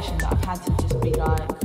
part be the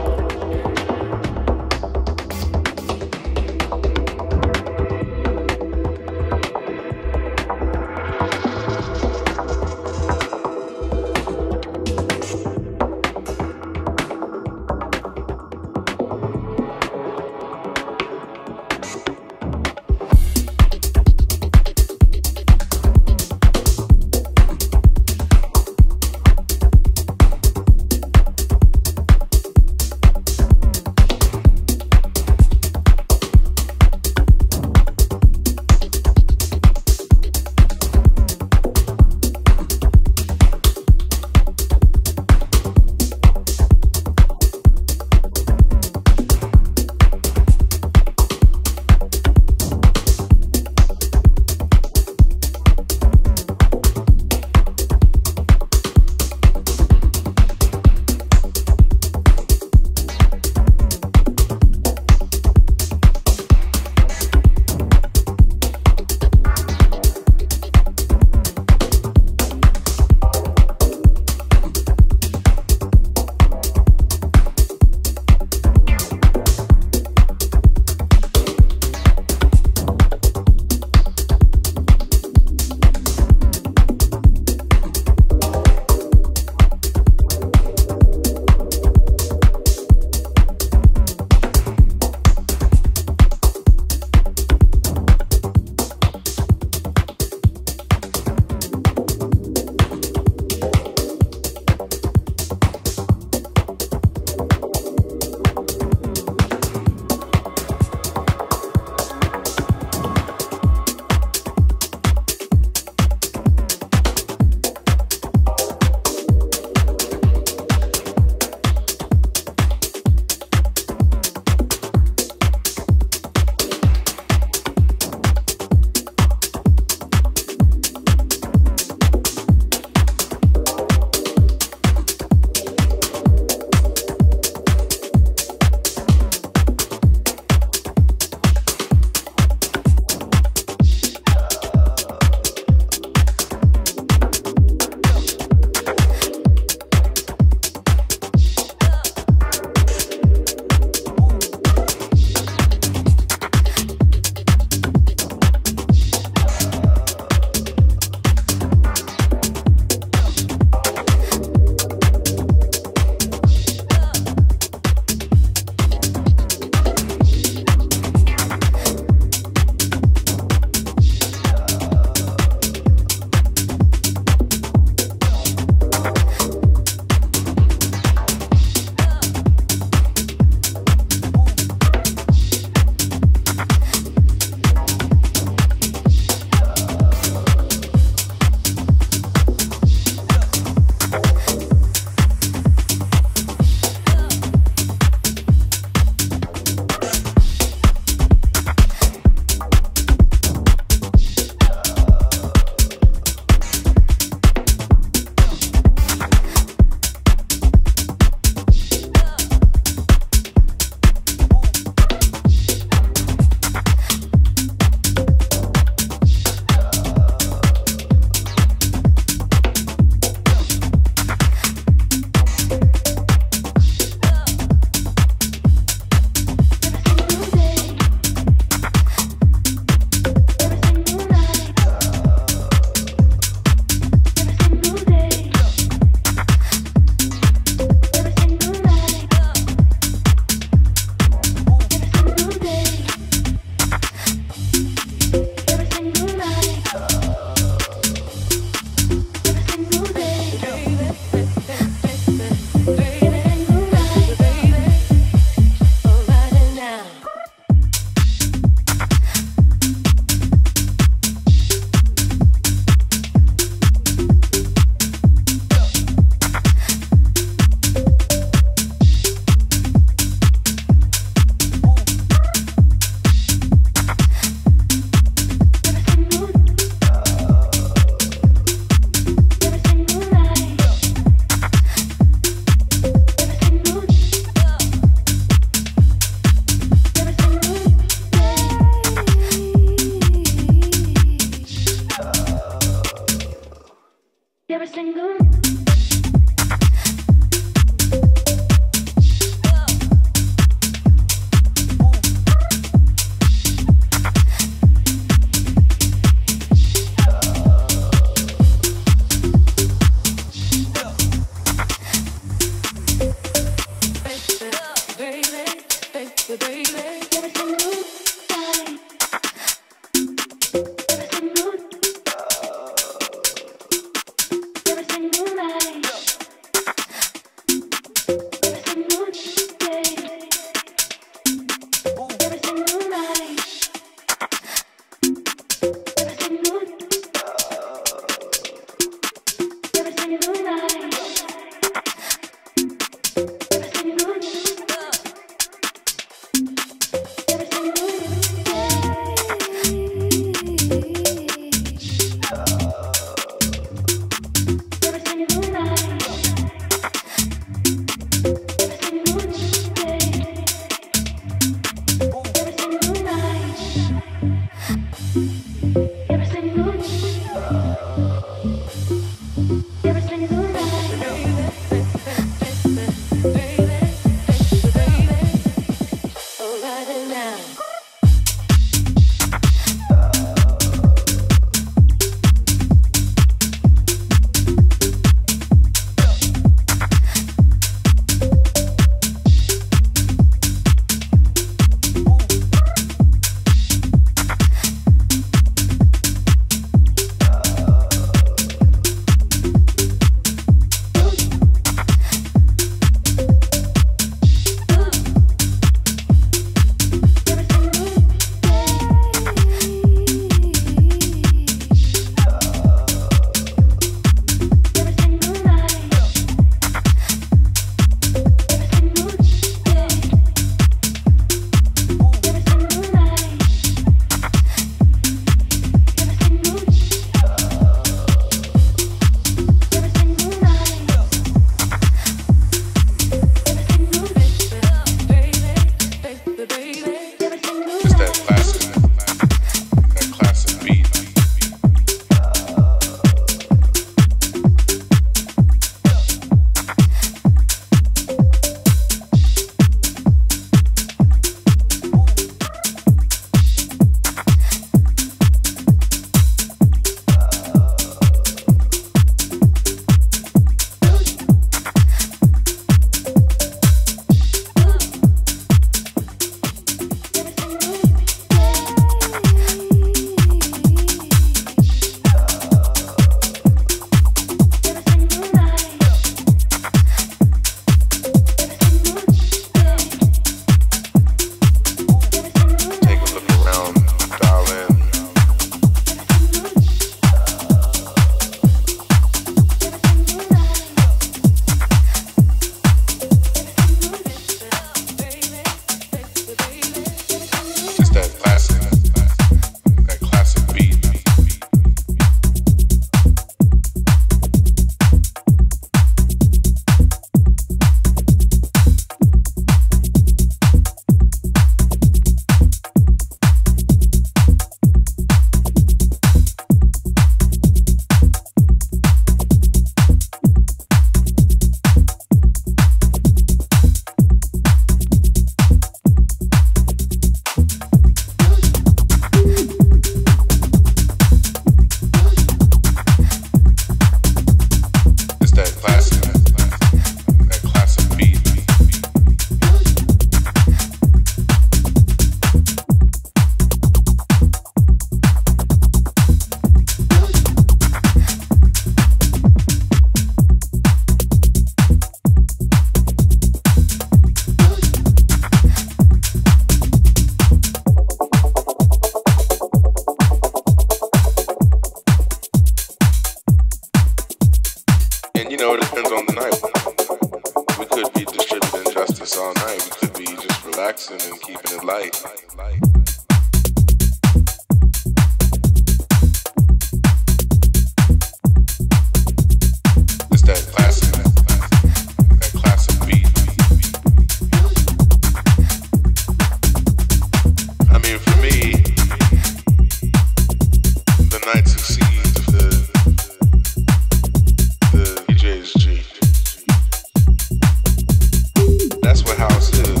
That's what house do.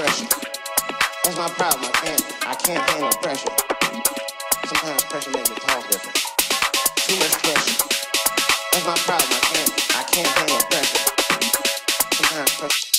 pressure. That's my problem. I can't I can't handle pressure. Sometimes pressure makes me talk different. Too much pressure. That's my problem. I can't I can't handle pressure. Sometimes pressure.